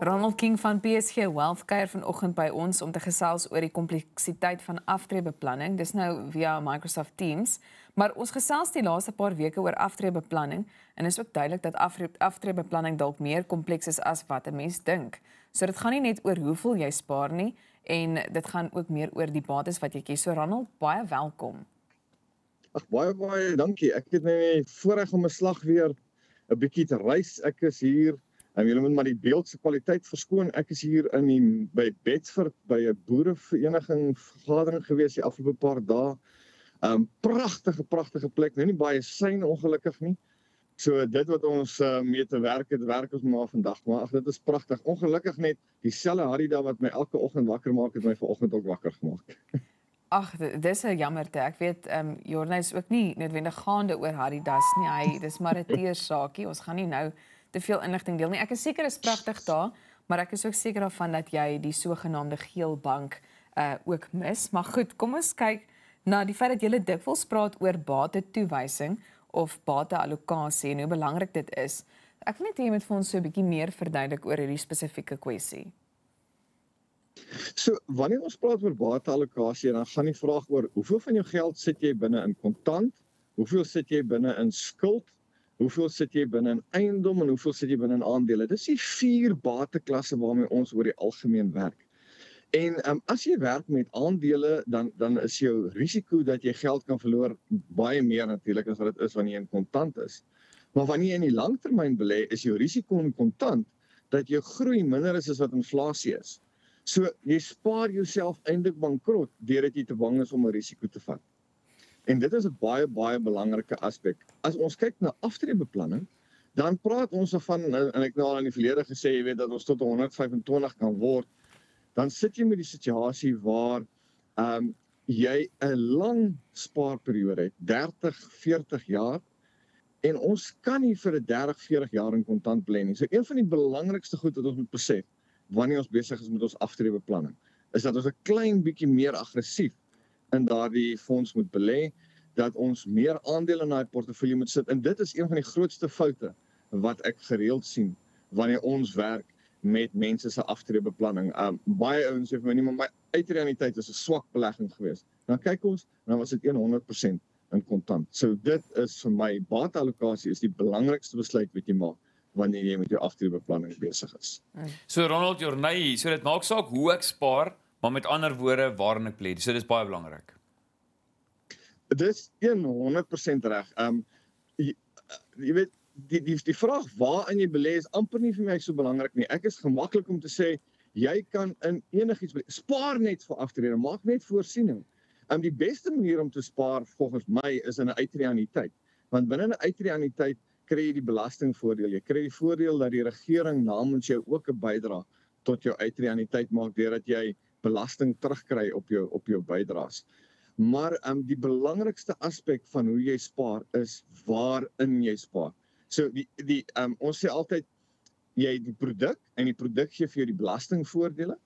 Ronald King van PSG Wealth kuier vanoggend by ons om te gesels oor die kompleksiteit van aftreebeplanning. Dis nou via Microsoft Teams, maar ons gesels die laaste paar weke oor aftreebeplanning en is ook duidelik dat aftreebeplanning dalk meer kompleks is as wat 'n mens dink. So dit gaan nie net oor hoeveel jy spaar nie en dit gaan ook meer oor die bates wat jy kies. So Ronald, baie welkom. Ag baie baie dankie. Ek het net voorreg om 'n slag weer 'n bietjie te reis. Ek is hier En julle moet maar die beeld se kwaliteit verskoon. Ek is hier in die by Bedford by 'n boerevereniging vergadering gewees die afgelope paar dae. 'n um, Pragtige pragtige plek. Nou nie baie sein ongelukkig nie. So dit wat ons uh, mee te werk het, werk ons maar vandag. Maar ag dit is pragtig. Ongelukkig net dieselfde Harry daar wat my elke oggend wakker maak het my vanoggend ook wakker gemaak. Ag dis 'n jammerte. Ek weet ehm um, Jorna is ook nie noodwendig gaande oor Harry Das nie. Hy dis maar 'n teersaakie. Ons gaan nie nou te veel inligting deel nie. Ek is seker is pragtig daar, maar ek is ook seker daarvan dat jy die sogenaamde geel bank uh ook mis. Maar goed, kom ons kyk na die feit dat jy dikwels praat oor bate toewysing of bate allocasie en hoe belangrik dit is. Ek wil net hê jy moet vir ons so 'n bietjie meer verduidelik oor hierdie spesifieke kwessie. So, wanneer ons praat oor bate allocasie, dan gaan die vraag oor hoeveel van jou geld sit jy binne in kontant? Hoeveel sit jy binne in skuld? Hoeveel sit jy binne in eiendom en hoeveel sit jy binne in aandele. Dis die vier bateklasse waarmee ons oor die algemeen werk. En um, as jy werk met aandele dan dan is jou risiko dat jy geld kan verloor baie meer natuurlik as wat dit is wanneer jy in kontant is. Maar wanneer jy in die langtermyn belê, is jou risiko in kontant dat jou groei minder is as wat inflasie is. So jy spaar jouself eintlik bankrot deurdat jy te bang is om 'n risiko te vat. En dit is 'n baie baie belangrike aspek. As ons kyk na aftreebeplanning, dan praat ons van en ek nou al in die verlede gesê, jy weet dat ons tot 125 kan word, dan sit jy met die situasie waar ehm um, jy 'n lang spaarperiode het, 30, 40 jaar en ons kan nie vir 'n 30, 40 jaar in kontant belê nie. So een van die belangrikste goed wat ons moet besef wanneer ons besig is met ons aftreebeplanning, is dat ons 'n klein bietjie meer aggressief in daardie fonds moet belê dat ons meer aandele in daai portefeulje moet sit en dit is een van die grootste foute wat ek gereeld sien wanneer ons werk met mense se aftreebeplanning. Um baie ouens sê vir my nie maar my uitreaniteit is 'n swak belegging geweest. Dan kyk ons en dan was dit 100% in kontant. So dit is vir my bateallokasie is die belangrikste besluit wat jy maak wanneer jy met jou aftreebeplanning besig is. So Ronald Jornay, so dit maak saak hoe ek spaar Maar met ander woorde, waarin ek pleit. So dis baie belangrik. Dis 100% reg. Um jy, jy weet die die die vraag waarin jy belê is amper nie vir my so belangrik nie. Ek is gemaklik om te sê jy kan in enigiets belê. Spaar net vir aftrede, maak net voorsiening. Um die beste manier om te spaar volgens my is in 'n uitreaniteit. Want binne 'n uitreaniteit kry jy die belastingvoordeel. Jy kry die voordeel dat die regering namens jou ook 'n bydrae tot jou uitreaniteit maak deurdat jy belasting terugkry op jou op jou bydraes. Maar um die belangrikste aspek van hoe jy spaar is waarin jy spaar. So die die um ons sê altyd jy die produk en die produk gee vir jou die belastingvoordele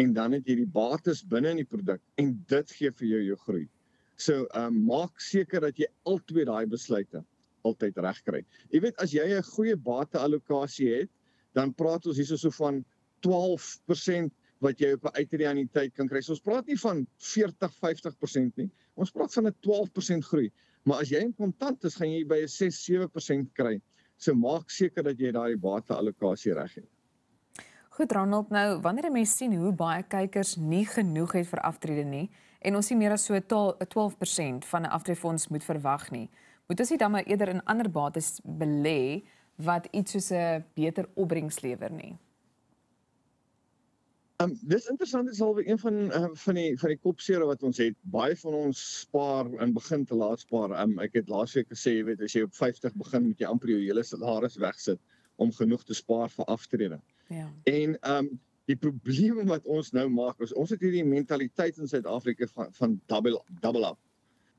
en dan het jy die bates binne in die produk en dit gee vir jou jou groei. So um maak seker dat jy albei daai besluite altyd reg kry. Jy weet as jy 'n goeie bateallokasie het, dan praat ons hierso so van 12% wat jy op 'n uitreaniteit kan kry. So ons praat nie van 40, 50% nie. Ons praat van 'n 12% groei. Maar as jy in kontant is, gaan jy by 'n 6, 7% kry. So maak seker dat jy daai bateallokasie reg het. Goed Ronald, nou wanneer 'n mens sien hoe baie kykers nie genoeg het vir aftrede nie en ons sien meer as so 'n 12% van 'n aftreefonds moet verwag nie, moet ons nie dan maar eerder in ander bates belê wat iets soos 'n beter opbrengs lewer nie. Um dis interessant is alweer een van uh, van die van die kopseere wat ons het. Baie van ons spaar in begin te laat spaar. Um ek het laasweek gesê jy weet as jy op 50 begin met jy amper jou hele salaris wegsit om genoeg te spaar vir aftrede. Ja. En um die probleem wat ons nou maak is ons het hierdie mentaliteit in Suid-Afrika van van double double up.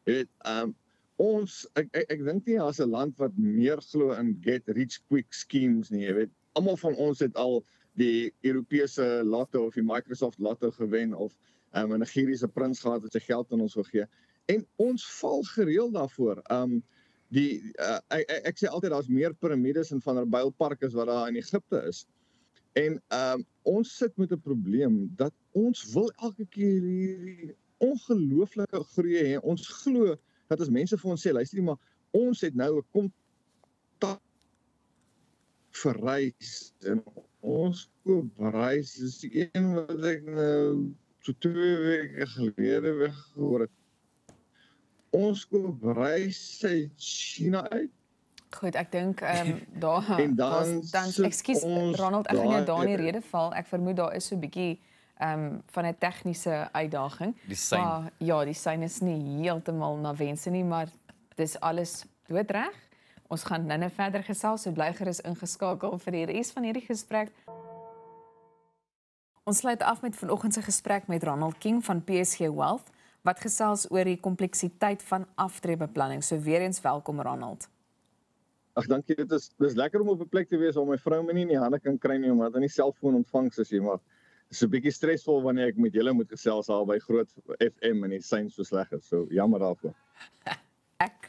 Jy weet um ons ek ek, ek dink nie daar's 'n land wat meer glo in get rich quick schemes nie. Jy weet almal van ons het al die Europese lotto of die Microsoft lotto gewen of um, 'n Nigeriese prins gehad wat sy geld aan ons wil gee. En ons val gereeld daarvoor. Um die uh, ek, ek, ek sê altyd daar's meer piramides in van Vanderbijlpark as wat daar in Egipte is. En um, ons sit met 'n probleem dat ons wil elke keer hierdie ongelooflike groei hê. Ons glo dat as mense vir ons sê, luister jy maar, ons het nou 'n kontak verrys en ons koop reis is die een wat ek nou so twee weke gelede weggehoor het. Ons koop reis uit China uit Goed, ek dink ehm um, daar En dan dan sit ekskuus Ronald, ek gaan jou daar in die rede val. Ek vermoed daar is so 'n bietjie ehm um, van 'n tegniese uitdaging. Die sein. Maar ja, die sein is nie heeltemal na wense nie, maar dis alles doodreg. Ons gaan nou-nou verder gesels. So bly gerus ingeskakel vir die res van hierdie gesprek. Ons sluit af met vanoggend se gesprek met Ronald King van PSG Wealth wat gesels oor die kompleksiteit van aftreebeplanning. So weer eens welkom Ronald. Ag dankie, dit is dis lekker om op 'n plek te wees waar my vrou my nie in die hande kan kry nie omdat hy nie selfoon ontvangs is nie, maar dis 'n bietjie stresvol wanneer ek met julle moet gesels daar by Groot FM en die sein so sleg is. So jammer daarvoor.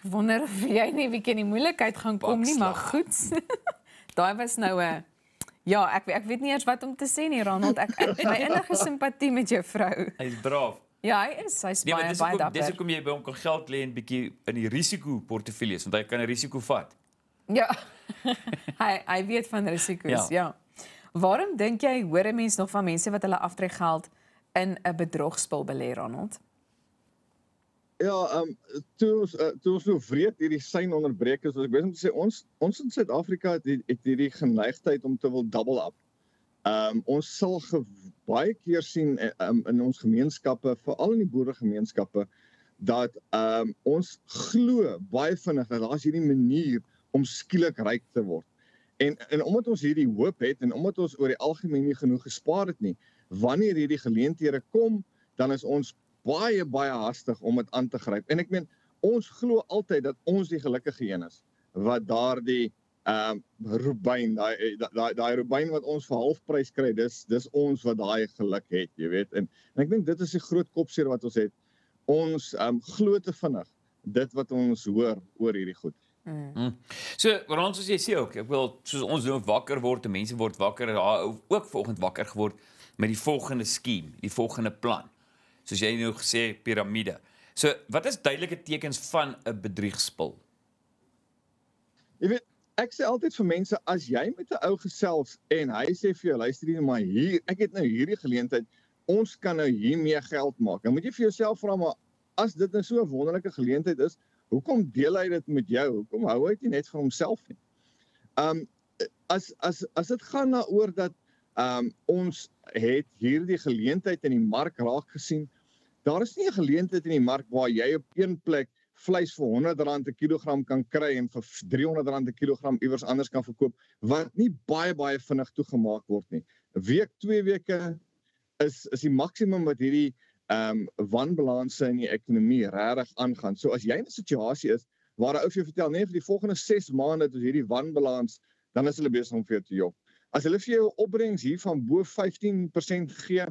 Wonder of jy nie bietjie in die moeilikheid gaan kom nie, maar goed. Daai was nou 'n Ja, ek ek weet nie eers wat om te sê nie, Ronald. Ek ek my innige simpatie met jou vrou. Hy's braaf. Ja, hy is. Hy's Nee, maar baie dis baie hoekom dis dapper. hoekom jy by hom kan geld lê en bietjie in die risiko portefeuilles want hy kan 'n risiko vat. Ja. hy hy weet van risiko's, ja. Ja. Waarom dink jy hoor 'n mens nog van mense wat hulle aftreegeld in 'n bedrogspel belê, Ronald? Ja, ehm um, toe ons uh, toe ons nou vreed hierdie sein onderbreek is, was ek besig om te sê ons ons in Suid-Afrika het, hier- het hierdie geneigtheid om te wil double up. Ehm um, ons sal baie keer sien um, in ons gemeenskappe, veral in die boeregemeenskappe, dat ehm um, ons glo baie vinnig dat daar's hierdie manier om skielik ryk te word. En en omdat ons hierdie hoop het en omdat ons oor die algemeen nie genoeg gespaar het nie, wanneer hierdie geleenthede kom, dan is ons baie baie hastig om dit aan te gryp. En ek meen ons glo altyd dat ons die gelukkige een is wat daardie ehm um, rubyn daai daai daai rubyn wat ons vir halfprys kry, dis dis ons wat daai geluk het, jy weet. En, en ek dink dit is die groot kopseer wat ons het. Ons ehm um, glo te vinnig dit wat ons hoor oor hierdie goed. So, Ronald soos jy sê ook, ek wil soos ons nou wakker word, en mense word wakker, daar ook vanoggend wakker geword met die volgende skema, die volgende plan. Soos jy nou gesê piramide. So, wat is duidelike tekens van 'n bedriegspel? Jy weet, ek sê altyd vir mense as jy met 'n ou gesels en hy sê vir jou luister hier maar hier, ek het nou hierdie geleentheid, ons kan nou hiermee geld maak. Dan moet jy vir jouself vra maar as dit nou so 'n wonderlike geleentheid is, hoekom deel hy dit met jou? Hoekom hou hy dit net vir homself nie? Um as as as dit gaan daaroor dat um ons het hierdie geleentheid in die mark raak gesien. Daar is nie 'n geleentheid in die mark waar jy op een plek vleis vir R100 'n kilogram kan kry en vir R300 'n kilogram iewers anders kan verkoop wat nie baie baie vinnig toegemaak word nie. 'n Week, 2 weke is is die maksimum wat hierdie ehm um, wanbalanse in die ekonomie regtig aangaan. So as jy in 'n situasie is waar 'n ou vir jou vertel nee vir die volgende 6 maande het ons hierdie wanbalans, dan is hulle besig om vir jou te jok. As hulle vir jou 'n opbrengs hier van bo 15% gee,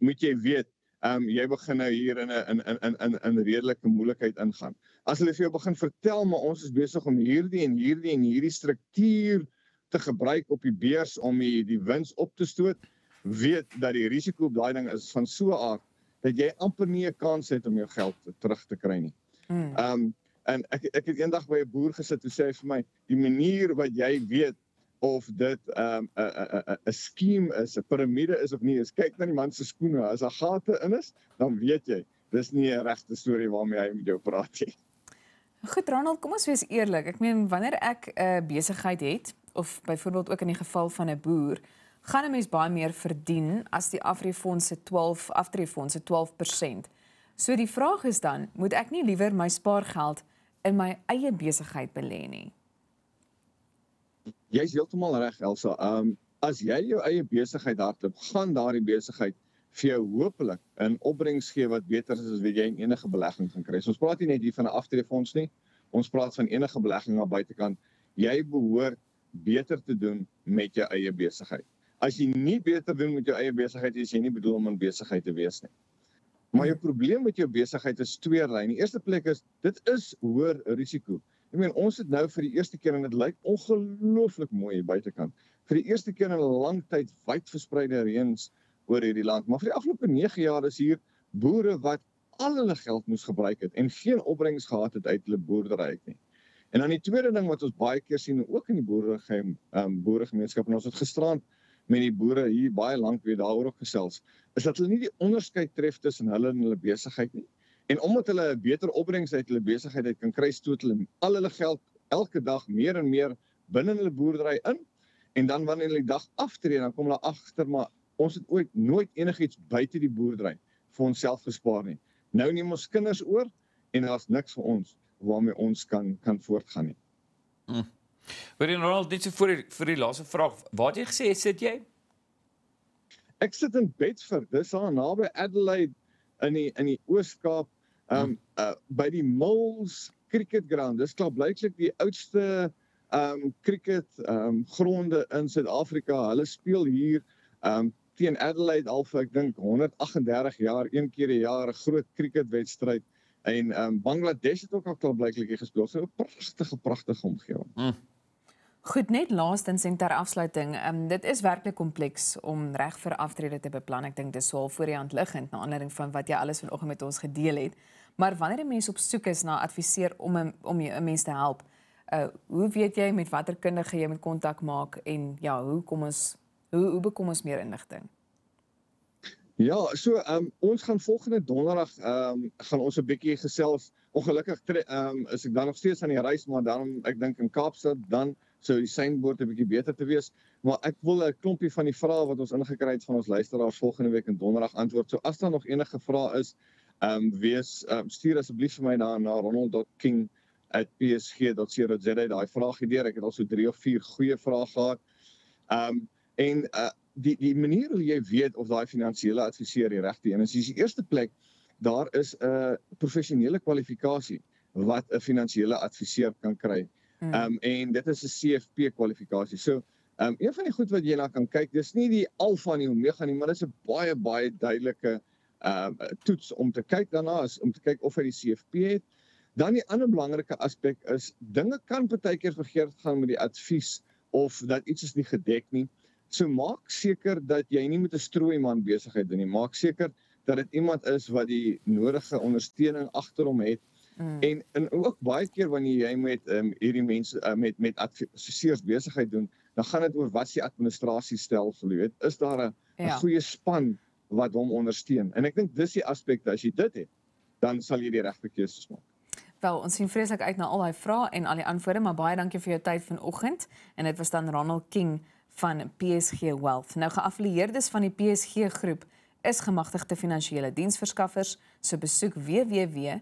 moet jy weet Ehm um, jy begin nou hier in 'n in in in in in redelike moeilikheid ingaan. As hulle vir jou begin vertel maar ons is besig om hierdie en hierdie en hierdie struktuur te gebruik op die beurs om die, die wins op te stoot, weet dat die risiko op daai ding is van so 'n aard dat jy amper nie 'n kans het om jou geld terug te kry nie. Mm. Ehm um, en ek ek het eendag by 'n boer gesit en sê hy vir my die manier wat jy weet of dit 'n 'n 'n skema is, 'n piramide is of nie, is kyk na die man se skoene. As daar gate in is, dan weet jy dis nie 'n regte storie waarmee hy met jou praat nie. Goed Ronald, kom ons wees eerlik. Ek meen wanneer ek 'n uh, besigheid het of byvoorbeeld ook in die geval van 'n boer, gaan 'n mens baie meer verdien as die aftreefondse 12 aftreefondse 12%. So die vraag is dan, moet ek nie liewer my spaargeld in my eie besigheid belê nie? Jy's heeltemal reg Elsa. Um, as jy jou eie besigheid hardloop, gaan daardie besigheid vir jou hopelik 'n opbrengs gee wat beter is as wat jy in enige belegging kan kry. So ons praat nie net hier van 'n aftreefonds nie. Ons praat van enige belegging aan buitekant. Jy behoort beter te doen met jou eie besigheid. As jy nie beter doen met jou eie besigheid, is jy nie bedoel om in besigheid te wees nie. Maar jou probleem met jou besigheid is tweerlei. In die eerste plek is dit is hoër risiko. Ek meen ons het nou vir die eerste keer en dit lyk ongelooflik mooi hier buitekant. Vir die eerste keer in 'n lang tyd wyd verspreide reëns oor hierdie land. Maar vir die afgelope 9 jaar is hier boere wat al hulle geld moes gebruik het en geen opbrengs gehad het uit hulle boerdery nie. En dan die tweede ding wat ons baie keer sien ook in die boerige ehm um, boeregemeenskap en ons het gisterand met die boere hier baie lank weer daaroor gesels, is dat hulle nie die onderskeid tref tussen hulle en hulle besigheid nie. En omdat hulle 'n beter opbrengs uit hulle besigheid uit kan kry, stoot hulle al hulle geld elke dag meer en meer binne hulle boerdery in. En dan wanneer hulle die dag aftree, dan kom hulle agter maar ons het ooit nooit enigiets buite die boerdery vir onsself gespaar nie. Nou neem ons kinders oor en daar's niks vir ons waarmee ons kan kan voortgaan nie. Mm. Hoor jy Ronald net so vir die, vir die laaste vraag, waar het jy gesê sit jy? Ek sit in Bedford, dis daar naby Adelaide in die in die Oos-Kaap, um uh, by die Mills Cricket Ground. Dis klaar blyklik die oudste um cricket um gronde in Suid-Afrika. Hulle speel hier um teen Adelaide al vir ek dink 138 jaar een keer 'n jaar 'n groot cricketwedstryd en ehm um, Bangladesh het ook al klaar blyklik gespeel. So 'n pragtige pragtige omgewing. Mm. Goed, net laastens en ter afsluiting, ehm um, dit is werklik kompleks om reg vir aftrede te beplan. Ek dink dis swaar voor die hand liggend na aanleiding van wat jy alles vanoggend met ons gedeel het. Maar wanneer 'n mens op soek is na adviseur om 'n om 'n mens te help, uh hoe weet jy met watter kundige jy moet kontak maak en ja, hoe kom ons Hoe hoe bekom ons meer inligting? Ja, so ehm um, ons gaan volgende donderdag ehm um, gaan ons 'n bietjie gesels. Ongelukkig ehm um, is ek dan nog steeds aan die reis, maar dan ek dink in Kaapstad dan sou die seinbord 'n bietjie beter te wees. Maar ek wil 'n klompie van die vrae wat ons ingekry het van ons luisteraars volgende week in donderdag antwoord. So as daar nog enige vrae is, ehm um, wees um, stuur asseblief vir my na na ronald.king@psg.co.za. Daai vrae gee deur. Ek het al so 3 of 4 goeie vrae gehad. Ehm um, En uh die die manier hoe jy weet of daai finansiële adviseur die regte een is, is die eerste plek daar is 'n uh, professionele kwalifikasie wat 'n finansiële adviseur kan kry. Hmm. Ehm um, en dit is 'n CFP kwalifikasie. So ehm um, een van die goed wat jy na kan kyk, dis nie die alfa en die omega nie, maar dit is 'n baie baie duidelike uh, toets om te kyk daarna is om te kyk of hy die CFP het. Dan die ander belangrike aspek is dinge kan baie keer vergeet gaan met die advies of dat iets is nie gedek nie. So maak seker dat jy nie met 'n strooi man besigheid doen nie. Maak seker dat dit iemand is wat die nodige ondersteuning agter hom het. Mm. En en ook baie keer wanneer jy met um, hierdie mense uh, met met adviseurs besigheid doen, dan gaan dit oor wat se administrasiestelsel, jy weet, is daar 'n ja. goeie span wat hom ondersteun. En ek dink dis die aspek as jy dit het, dan sal jy die regte keuses maak. Wel, ons sien vreeslik uit na al daai vrae en al die antwoorde, maar baie dankie vir jou tyd vanoggend en dit was dan Ronald King van PSG Wealth. Nou geaffilieerdes van die PSG groep is gemagtigde finansiële diensverskaffers, so besoek www.psg.co.za.